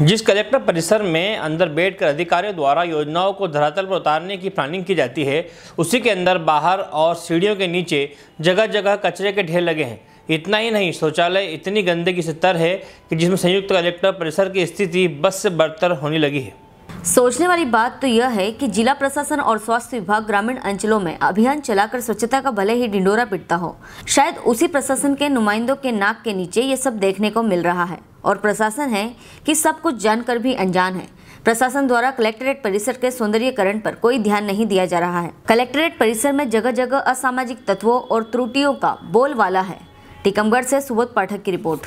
जिस कलेक्टर परिसर में अंदर बैठकर अधिकारियों द्वारा योजनाओं को धरातल पर उतारने की प्लानिंग की जाती है, उसी के अंदर बाहर और सीढ़ियों के नीचे जगह जगह कचरे के ढेर लगे हैं। इतना ही नहीं, शौचालय इतनी गंदगी से तर है कि जिसमें संयुक्त कलेक्टर परिसर की स्थिति बस से बदतर होने लगी है। सोचने वाली बात तो यह है कि जिला प्रशासन और स्वास्थ्य विभाग ग्रामीण अंचलों में अभियान चलाकर स्वच्छता का भले ही डिंडोरा पिटता हो, शायद उसी प्रशासन के नुमाइंदों के नाक के नीचे ये सब देखने को मिल रहा है। और प्रशासन है कि सब कुछ जानकर भी अनजान है। प्रशासन द्वारा कलेक्ट्रेट परिसर के सौंदर्यकरण पर कोई ध्यान नहीं दिया जा रहा है। कलेक्ट्रेट परिसर में जगह जगह असामाजिक तत्वों और त्रुटियों का बोलवाला है। टीकमगढ़ से सुबोध पाठक की रिपोर्ट।